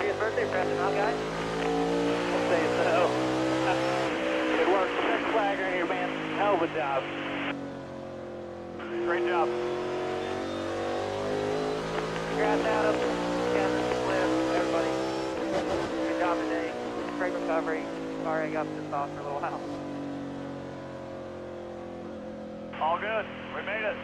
birthday present, huh, guys? I'll say so. Good work. Check flag right here, man. Hell of a job. Great job. Congrats, Adam. Ken Cliff, everybody. Good job today. Great recovery. Sorry I got pissed off for a little while. All good. We made it.